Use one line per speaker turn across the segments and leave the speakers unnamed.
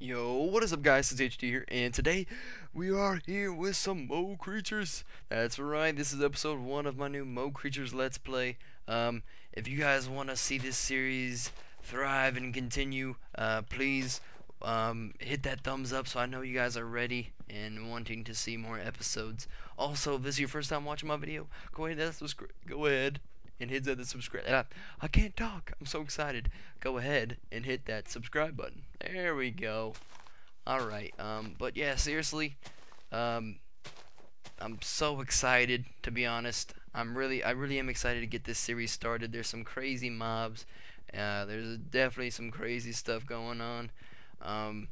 Yo, what is up guys, it's HD here, and today we are here with some Mo Creatures. That's right, this is episode 1 of my new Mo Creatures Let's Play. Um, if you guys want to see this series thrive and continue, uh, please um, hit that thumbs up so I know you guys are ready and wanting to see more episodes. Also, if this is your first time watching my video, go ahead and subscribe. Go ahead and hit that subscribe. I, I can't talk. I'm so excited. Go ahead and hit that subscribe button. There we go. All right. Um, but yeah, seriously, um, I'm so excited to be honest. I'm really, I really am excited to get this series started. There's some crazy mobs. Uh, there's definitely some crazy stuff going on. Um,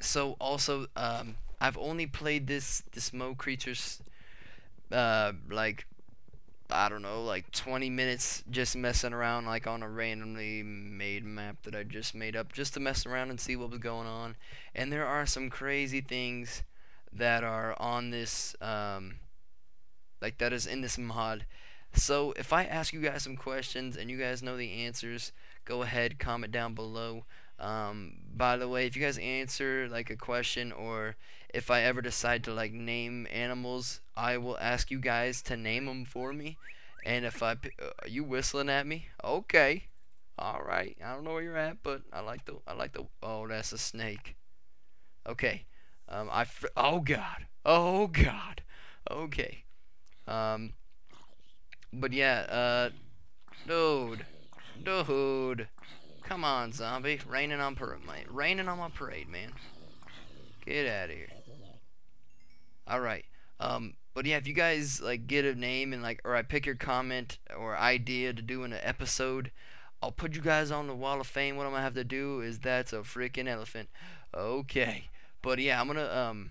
so also, um, I've only played this this Mo creatures, uh, like I don't know, like 20 minutes just messing around like on a randomly made map that I just made up just to mess around and see what was going on. And there are some crazy things that are on this, um, like that is in this mod. So if I ask you guys some questions and you guys know the answers, go ahead, comment down below. Um, by the way, if you guys answer like a question or if I ever decide to like name animals, I will ask you guys to name them for me. And if I, uh, are you whistling at me? Okay, all right. I don't know where you're at, but I like the, I like the. Oh, that's a snake. Okay. Um, I. Oh God. Oh God. Okay. Um. But yeah. Uh. Dude. Dude. Come on, zombie. Raining on parade, Raining on my parade, man. Get out of here. Alright. Um, but yeah, if you guys like get a name and like, or I pick your comment or idea to do in an episode, I'll put you guys on the wall of fame. What I'm gonna have to do is that's a freaking elephant. Okay. But yeah, I'm gonna um,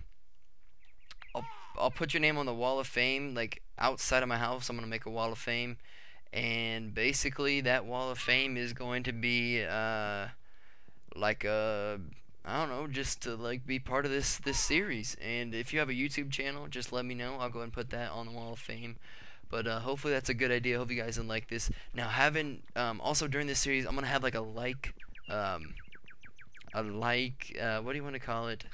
I'll I'll put your name on the wall of fame like outside of my house. I'm gonna make a wall of fame and basically that wall of fame is going to be uh, like a I don't know, just to like be part of this this series. And if you have a YouTube channel, just let me know. I'll go and put that on the wall of fame. But uh, hopefully that's a good idea. Hope you guys can like this. Now, having um, also during this series, I'm gonna have like a like, um, a like. Uh, what do you want to call it?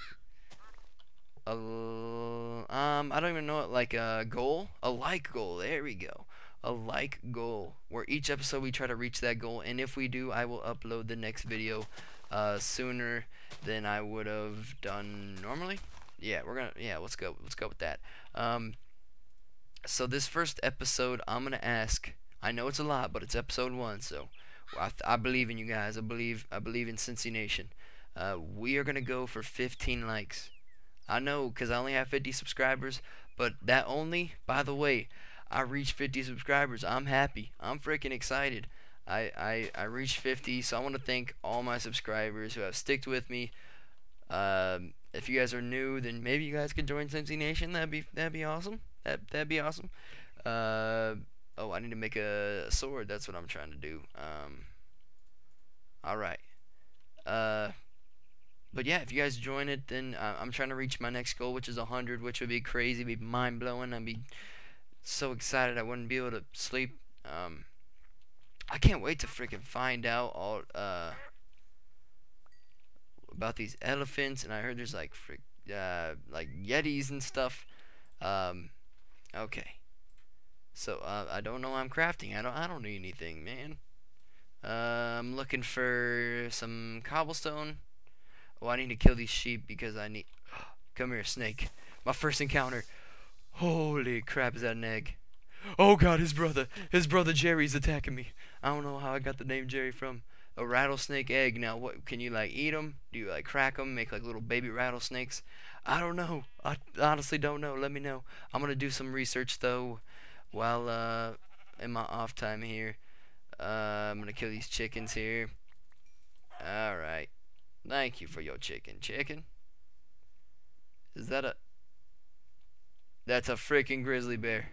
A um, I don't even know it. Like a goal, a like goal. There we go a like goal where each episode we try to reach that goal and if we do I will upload the next video uh, sooner than I would have done normally. Yeah we're gonna yeah let's go let's go with that. Um, so this first episode I'm gonna ask I know it's a lot but it's episode one so I, I believe in you guys I believe I believe in Ciincyy Nation. Uh, we are gonna go for 15 likes. I know because I only have 50 subscribers but that only by the way I reached 50 subscribers. I'm happy. I'm freaking excited. I, I, I reached 50, so I want to thank all my subscribers who have sticked with me. Um, if you guys are new, then maybe you guys can join Ciincyy Nation. That'd be that'd be awesome. That that'd be awesome. Uh, oh, I need to make a, sword. That's what I'm trying to do. Um, all right. Uh, but yeah, if you guys join it, then uh, I'm trying to reach my next goal, which is 100, which would be crazy, be mind blowing. I'd be so excited I wouldn't be able to sleep. Um, I can't wait to freaking find out all uh, about these elephants, and I heard there's like frick, uh, like yetis and stuff. Um, okay, so uh, I don't know I'm crafting. I don't I don't need anything, man. Uh, I'm looking for some cobblestone. Oh, I need to kill these sheep because I need. Come here, snake. My first encounter. Holy crap, is that an egg? Oh god, his brother. His brother Jerry's attacking me. I don't know how I got the name Jerry from. A rattlesnake egg. Now, what can you like eat them? Do you like crack them, make like little baby rattlesnakes? I don't know. I honestly don't know. Let me know. I'm gonna do some research though, while uh in my off time here. Uh, I'm gonna kill these chickens here. All right. Thank you for your chicken, chicken. Is that a that's a freaking grizzly bear.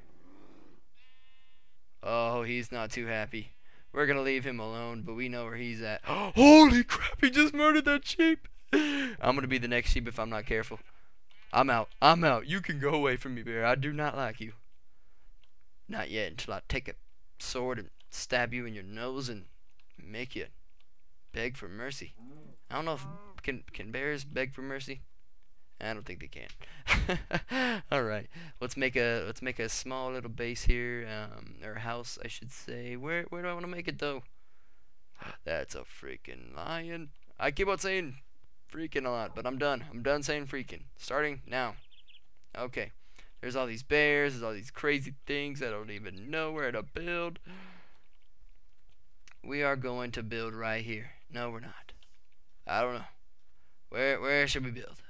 Oh, he's not too happy. We're gonna leave him alone, but we know where he's at. Holy crap, he just murdered that sheep. I'm gonna be the next sheep if I'm not careful. I'm out. I'm out. You can go away from me, bear. I do not like you. Not yet, until I take a sword and stab you in your nose and make you beg for mercy. I don't know if can can bears beg for mercy? I don't think they can. All right, let's make a let's make a small little base here, um, or house, I should say. Where where do I want to make it though? That's a freaking lion. I keep on saying freaking a lot, but I'm done. I'm done saying freaking. Starting now. Okay. There's all these bears. There's all these crazy things. I don't even know where to build. We are going to build right here. No, we're not. I don't know. Where where should we build?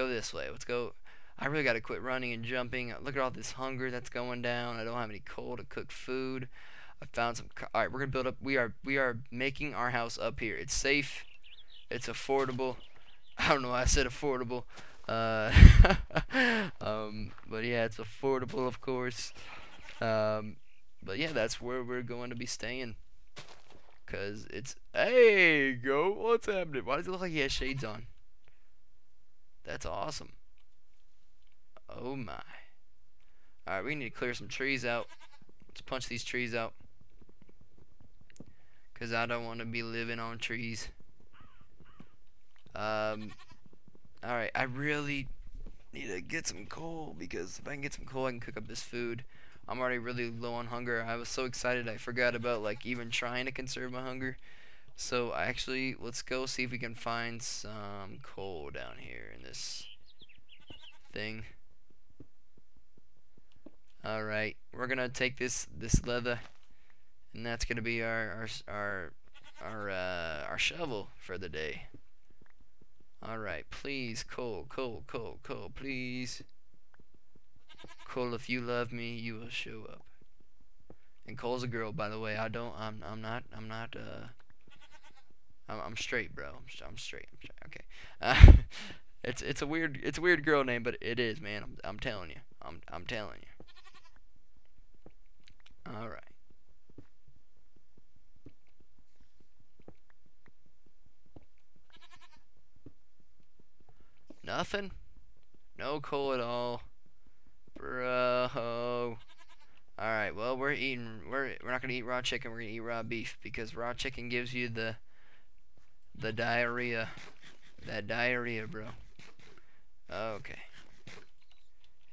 Go this way. Let's go. I really got to quit running and jumping. Look at all this hunger that's going down. I don't have any coal to cook food. I found some. All right, we're gonna build up. We are we are making our house up here. It's safe. It's affordable. I don't know why I said affordable. Uh, um, but yeah, it's affordable, of course. Um, but yeah, that's where we're going to be staying. Cause it's hey go what's happening? Why does it look like he has shades on? That's awesome. Oh my. Alright, we need to clear some trees out. Let's punch these trees out. Cause I don't want to be living on trees. Um Alright, I really need to get some coal because if I can get some coal I can cook up this food. I'm already really low on hunger. I was so excited I forgot about like even trying to conserve my hunger. So actually, let's go see if we can find some coal down here in this thing. All right, we're gonna take this this leather, and that's gonna be our our our our uh, our shovel for the day. All right, please, coal, coal, coal, coal, please. Coal, if you love me, you will show up. And Cole's a girl, by the way. I don't. I'm. I'm not. I'm not. Uh. I'm, I'm straight, bro. I'm, I'm straight. I'm straight. Okay. Uh, it's it's a weird it's a weird girl name, but it is, man. I'm I'm telling you. I'm I'm telling you. All right. Nothing. No coal at all. Bro. Alright, well, we're eating, we're, we're not going to eat raw chicken, we're to eat raw beef, because raw chicken gives you the, the diarrhea. That diarrhea, bro. Okay.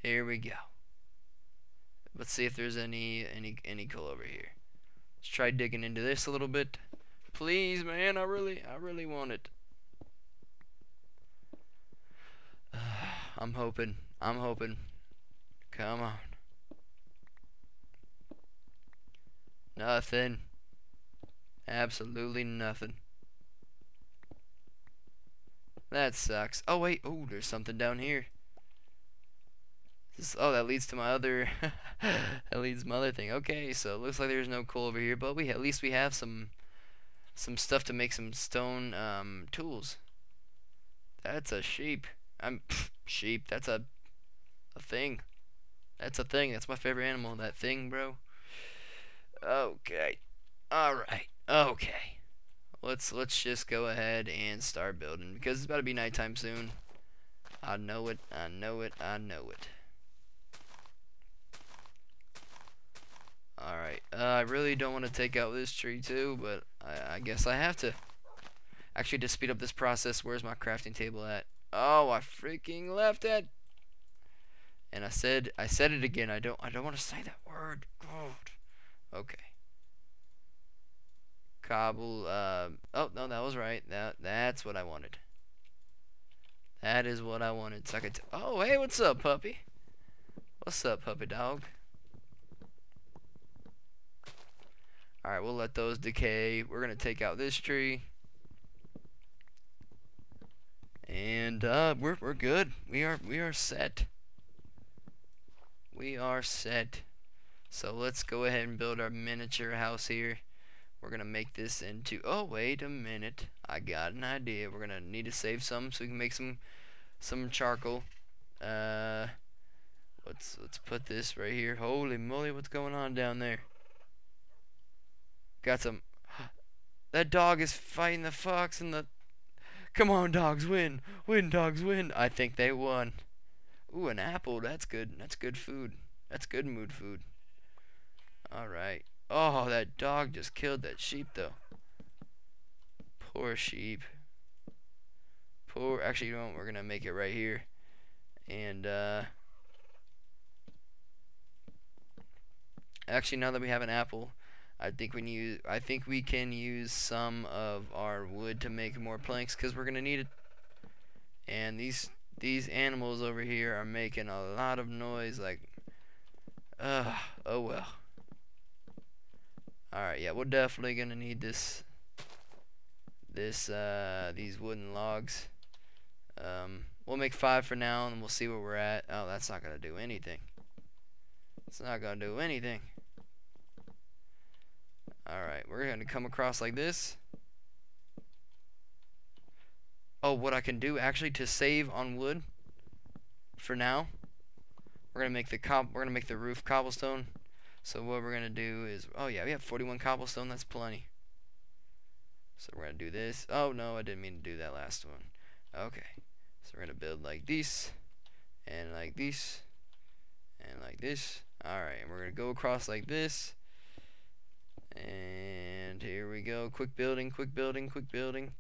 Here we go. Let's see if there's any, any, any coal over here. Let's try digging into this a little bit. Please, man, I really, I really want it. I'm hoping, I'm hoping. Come on. Nothing. Absolutely nothing. That sucks. Oh, wait. Oh, there's something down here. This, oh, that leads to my other... that leads my other thing. Okay, so it looks like there's no coal over here, but we at least we have some some stuff to make some stone um, tools. That's a sheep. I'm sheep. That's a a thing. That's a thing. That's my favorite animal. That thing, bro. Okay. All right. Okay. Let's let's just go ahead and start building because it's about to be nighttime soon. I know it. I know it. I know it. Alright, uh, I really don't want to take out this tree too, but I, I guess I have to. Actually, to speed up this process, where's my crafting table at? Oh, I freaking left it. And I said, I said it again. I don't, I don't want to say that word. God. Okay. Cobble. Uh, oh no, that was right. That, that's what I wanted. That is what I wanted. So I could. oh, hey, what's up, puppy? What's up, puppy dog? Alright, we'll let those decay. We're going to take out this tree. And uh, we're, we're good. We are, we are set we are set. So let's go ahead and build our miniature house here. We're going to make this into... Oh, wait a minute. I got an idea. We're going to need to save some so we can make some some charcoal. Uh, let's, let's put this right here. Holy moly, what's going on down there? Got some... That dog is fighting the fox and the... Come on, dogs, win. Win, dogs, win. I think they won. Ooh, an apple. That's good. That's good food. That's good mood food. Alright. Oh, that dog just killed that sheep, though. Poor sheep. Poor. Actually, you know what? We're gonna make it right here, and uh, actually, now that we have an apple, I think we use. I think we can use some of our wood to make more planks because we're gonna need it. And these these animals over here are making a lot of noise. Like, uh, oh well. All right, yeah, we're definitely gonna need this. This uh, these wooden logs. Um, we'll make five for now, and we'll see where we're at. Oh, that's not gonna do anything. It's not gonna do anything. Alright, we're to come across like this. Oh, what I can do actually to save on wood for now, we're to make the cob we're to make the roof cobblestone. So what we're going to do is oh yeah, we have 41 cobblestone, that's plenty. So we're going to do this. Oh no, I didn't mean to do that last one. Okay. So we're going to build like this and like this and like this. Alright, and we're going to go across like this and here we go. Quick building, quick building, quick building.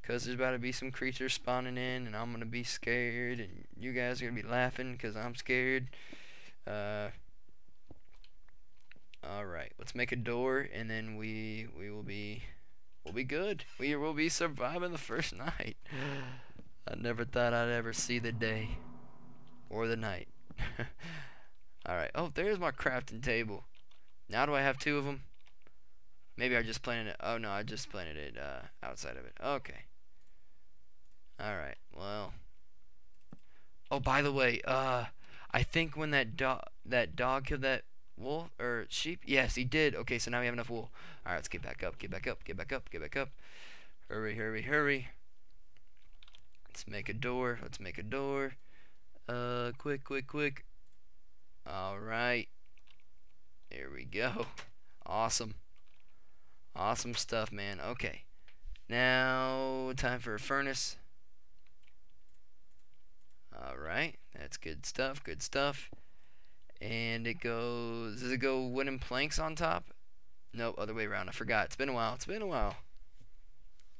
Because there's about to be some creatures spawning in, and I'm going to be scared, and you guys are going to be laughing because I'm scared. Uh, Alright, let's make a door, and then we we will be we'll be good. We will be surviving the first night. I never thought I'd ever see the day or the night. Alright, oh, there's my crafting table. Now do I have two of them? Maybe I just planted it. Oh no, I just planted it uh, outside of it. Okay. Alright, well. Oh, by the way, uh, I think when that dog that dog killed that wolf or sheep, yes, he did. Okay, so now we have enough wool. Alright, let's get back up, get back up, get back up, get back up. Hurry, hurry, hurry. Let's make a door. Let's make a door. Uh, quick, quick, quick. Alright. There we go. Awesome. Awesome stuff, man. Okay. Now, time for a furnace. Alright. That's good stuff. Good stuff. And it goes... Does it go wooden planks on top? Nope, other way around. I forgot. It's been a while. It's been a while.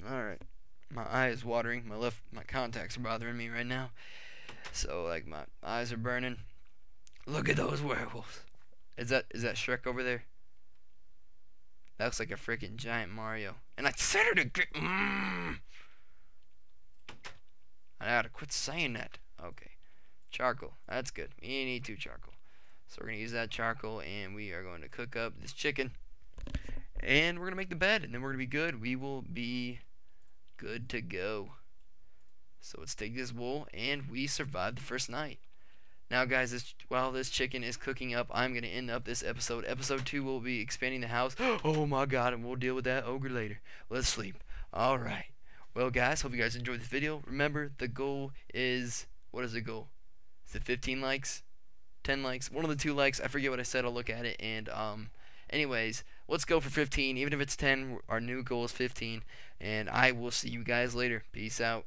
Alright. My eye is watering. My left... My contacts are bothering me right now. So, like, my eyes are burning. Look at those werewolves. Is that is that Shrek over there? That looks like a freaking giant Mario. And I said her to get. Mm. I gotta quit saying that. Okay. Charcoal. That's good. We need two charcoal. So we're gonna use that charcoal and we are going to cook up this chicken. And we're gonna make the bed and then we're gonna be good. We will be good to go. So let's take this wool and we survived the first night. Now, guys, this, while this chicken is cooking up, I'm going to end up this episode. Episode 2 will be expanding the house. Oh, my God, and we'll deal with that ogre later. Let's sleep. All right. Well, guys, hope you guys enjoyed this video. Remember, the goal is... What is the goal? Is it 15 likes? 10 likes? One of the two likes. I forget what I said. I'll look at it. And, um... Anyways, let's go for 15. Even if it's 10, our new goal is 15. And I will see you guys later. Peace out.